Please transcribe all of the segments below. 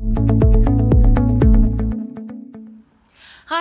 Hi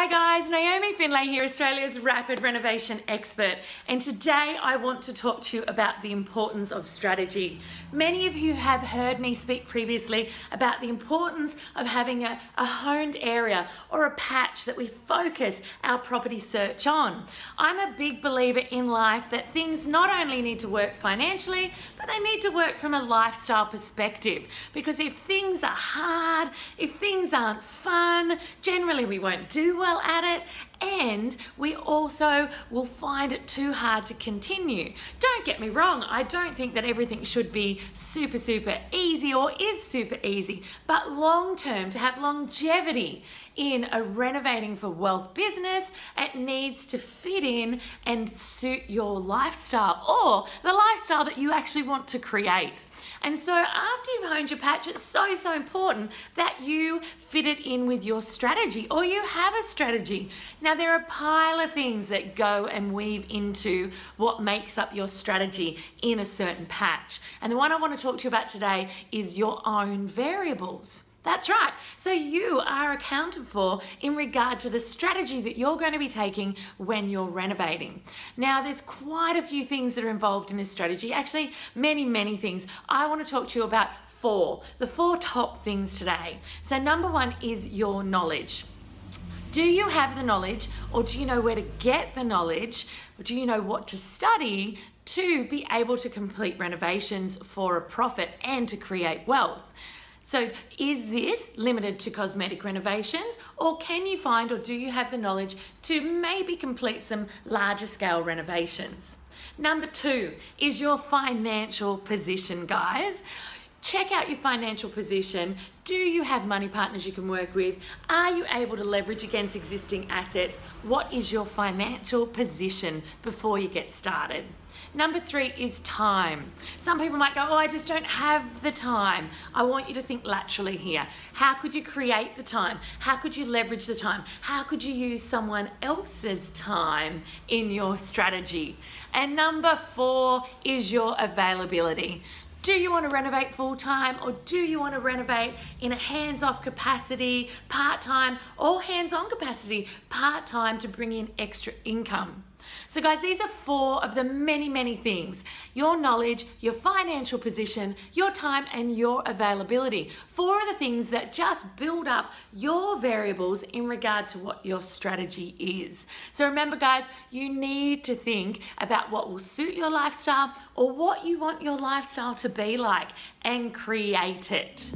guys, Naomi Findlay here, Australia's rapid renovation expert. And today I want to talk to you about the importance of strategy. Many of you have heard me speak previously about the importance of having a, a honed area or a patch that we focus our property search on. I'm a big believer in life that things not only need to work financially, but they need to work from a lifestyle perspective. Because if things are hard, if things aren't fun, generally we won't do well at it and we also will find it too hard to continue. Don't get me wrong, I don't think that everything should be super, super easy or is super easy, but long term, to have longevity in a renovating for wealth business, it needs to fit in and suit your lifestyle or the lifestyle that you actually want to create. And so after you've honed your patch, it's so, so important that you fit it in with your strategy or you have a strategy. Now, there are a pile of things that go and weave into what makes up your strategy in a certain patch. And the one I want to talk to you about today is your own variables. That's right. So you are accounted for in regard to the strategy that you're going to be taking when you're renovating. Now, there's quite a few things that are involved in this strategy. Actually, many, many things. I want to talk to you about four, the four top things today. So number one is your knowledge. Do you have the knowledge or do you know where to get the knowledge? Or do you know what to study to be able to complete renovations for a profit and to create wealth? So is this limited to cosmetic renovations or can you find or do you have the knowledge to maybe complete some larger scale renovations? Number two is your financial position, guys. Check out your financial position. Do you have money partners you can work with? Are you able to leverage against existing assets? What is your financial position before you get started? Number three is time. Some people might go, oh, I just don't have the time. I want you to think laterally here. How could you create the time? How could you leverage the time? How could you use someone else's time in your strategy? And number four is your availability. Do you want to renovate full time or do you want to renovate in a hands off capacity, part time, or hands on capacity, part time to bring in extra income? So, guys, these are four of the many, many things your knowledge, your financial position, your time, and your availability. Four of the things that just build up your variables in regard to what your strategy is. So, remember, guys, you need to think about what will suit your lifestyle or what you want your lifestyle to be like and create it.